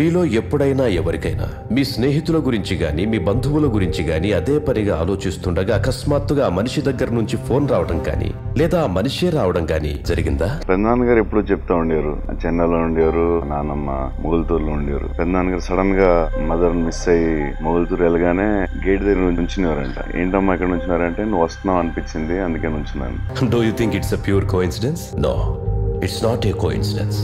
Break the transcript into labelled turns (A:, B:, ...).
A: మీలో ఎప్పుడైనా ఎవరికైనా మీ స్నేహితుల గురించి కానీ మీ బంధువుల గురించి కానీ అదే పనిగా ఆలోచిస్తుండగా అకస్మాత్తుగా ఆ మనిషి దగ్గర నుంచి ఫోన్ రావడం కానీ లేదా ఆ మనిషే రావడం కానీ జరిగిందా?
B: పెద్దనాన్న గారు ఎప్పుడు చెప్తా ఉండేవారు. చెన్నైలో ఉండేవారు నానమ్మ మొగుల్తూరులో ఉండేవారు. పెద్దనాన్న గారు సడన్గా మదర్ మిస్ అయ్యి మొగుల్తూరు వెళ్ళగానే గేట్ దగ్గర నుంచునేవారంట. ఏంటమ్మా ఇక్కడ నుంచినారంటే నువ్వు వస్తున్నావు అనిపించింది అందుకే నుంచున్నాను.
A: Do you think it's a pure coincidence no it's not a coincidence